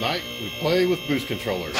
Tonight we play with boost controllers.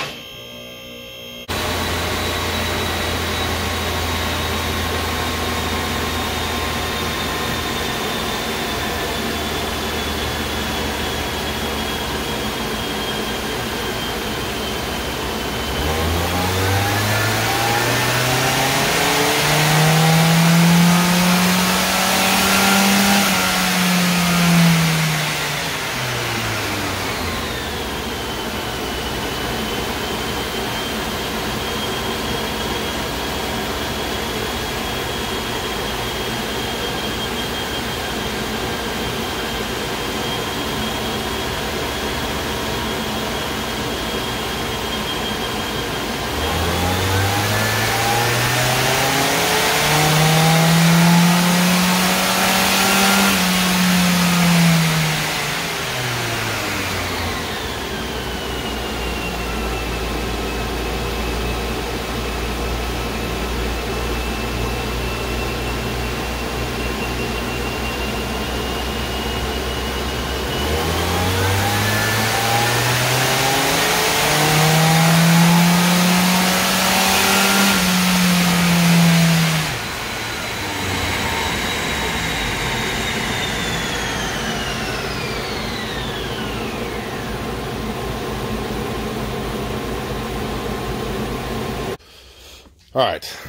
All right.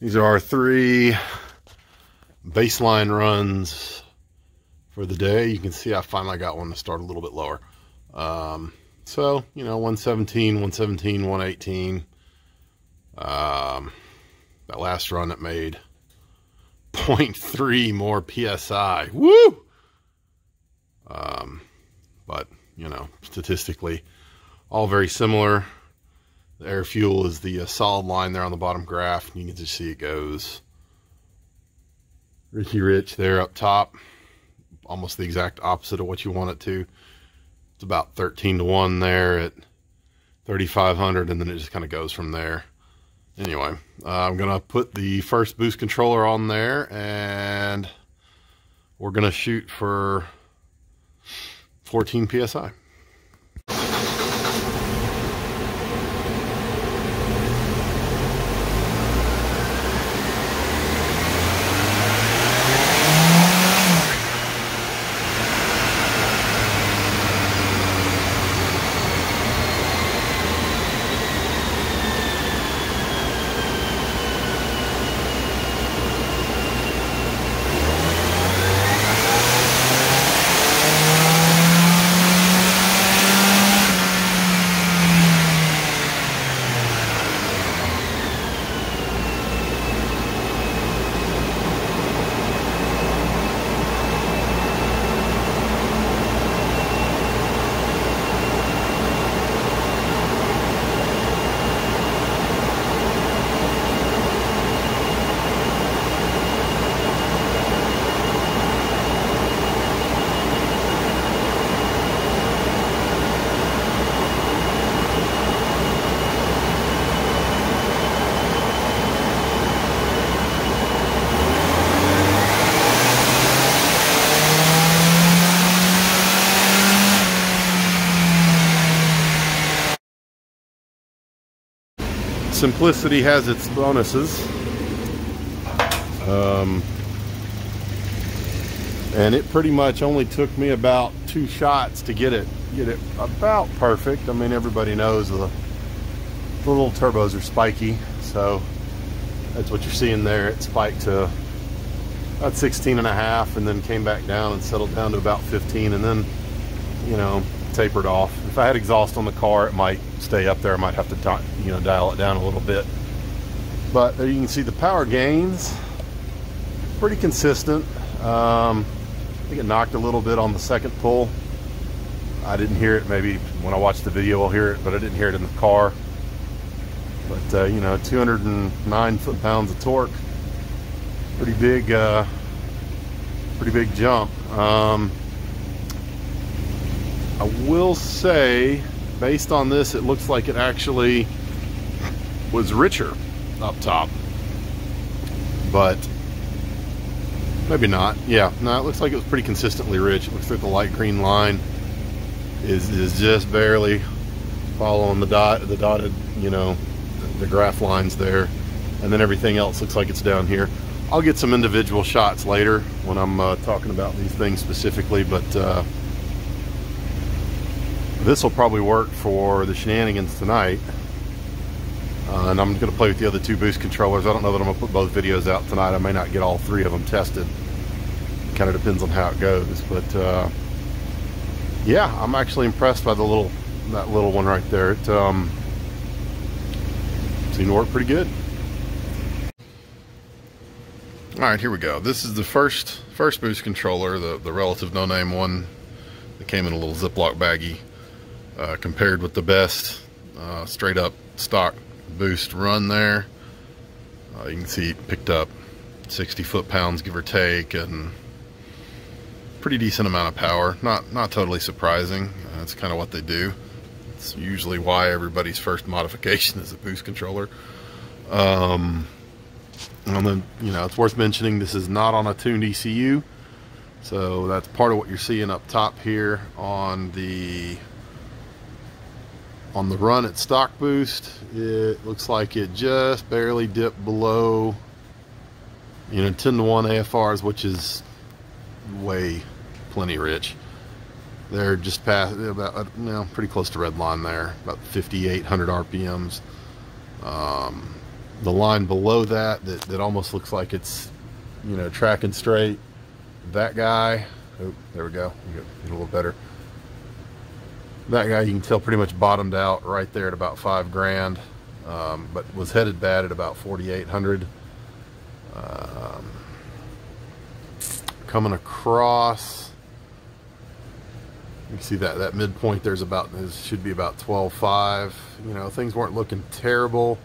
These are our three baseline runs for the day. You can see I finally got one to start a little bit lower. Um, so, you know, 117, 117, 118. Um, that last run it made 0.3 more PSI. Woo! Um, but, you know, statistically, all very similar. Air fuel is the uh, solid line there on the bottom graph. You can just see it goes Richie Rich there up top. Almost the exact opposite of what you want it to. It's about 13 to 1 there at 3,500 and then it just kind of goes from there. Anyway, uh, I'm going to put the first boost controller on there and we're going to shoot for 14 PSI. Simplicity has its bonuses. Um, and it pretty much only took me about two shots to get it get it about perfect. I mean, everybody knows the, the little turbos are spiky, so that's what you're seeing there. It spiked to about 16 and a half and then came back down and settled down to about 15 and then, you know, tapered off. If I had exhaust on the car, it might stay up there. I might have to, you know, dial it down a little bit. But there you can see the power gains, pretty consistent. Um, I think it knocked a little bit on the second pull. I didn't hear it. Maybe when I watch the video, I'll hear it, but I didn't hear it in the car. But uh, you know, 209 foot-pounds of torque, pretty big, uh, pretty big jump. Um, I will say, based on this, it looks like it actually was richer up top. But maybe not. Yeah, no, it looks like it was pretty consistently rich. It looks like the light green line is is just barely following the dot the dotted you know the graph lines there and then everything else looks like it's down here I'll get some individual shots later when I'm uh, talking about these things specifically but uh, this will probably work for the shenanigans tonight uh, and I'm going to play with the other two boost controllers. I don't know that I'm going to put both videos out tonight. I may not get all three of them tested. Kind of depends on how it goes. But uh, yeah, I'm actually impressed by the little that little one right there. It um, seemed to work pretty good. All right, here we go. This is the first first boost controller, the the relative no-name one that came in a little Ziploc baggie, uh, compared with the best uh, straight up stock boost run there. Uh, you can see it picked up 60 foot-pounds, give or take, and pretty decent amount of power. Not not totally surprising. That's kind of what they do. It's usually why everybody's first modification is a boost controller. Um, and then, you know, it's worth mentioning this is not on a tuned ECU. So that's part of what you're seeing up top here on the on the run at stock boost it looks like it just barely dipped below you know 10 to 1 AFRs which is way plenty rich. They're just past about you know pretty close to red line there about 5800 RPMs um, the line below that, that that almost looks like it's you know tracking straight that guy oh there we go get a little better that guy you can tell pretty much bottomed out right there at about five grand um, but was headed bad at about 4800 um, coming across you can see that that midpoint there's about this should be about 12.5 you know things weren't looking terrible.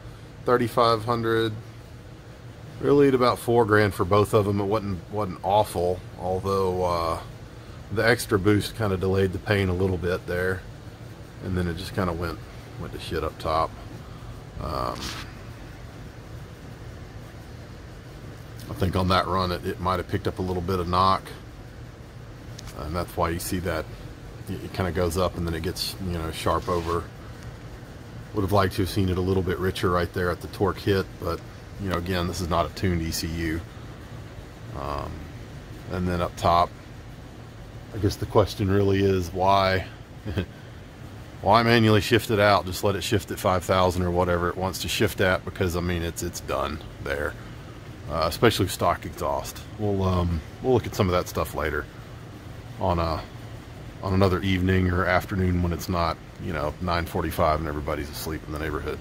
3500 really at about four grand for both of them. It wasn't wasn't awful although uh, the extra boost kind of delayed the pain a little bit there and then it just kind of went went to shit up top. Um, I think on that run it, it might have picked up a little bit of knock. And that's why you see that it kind of goes up and then it gets you know sharp over. Would have liked to have seen it a little bit richer right there at the torque hit but you know again this is not a tuned ECU um, and then up top I guess the question really is why Well, I manually shift it out. Just let it shift at 5,000 or whatever it wants to shift at because I mean it's it's done there. Uh, especially stock exhaust. We'll um, we'll look at some of that stuff later on a on another evening or afternoon when it's not you know 9:45 and everybody's asleep in the neighborhood.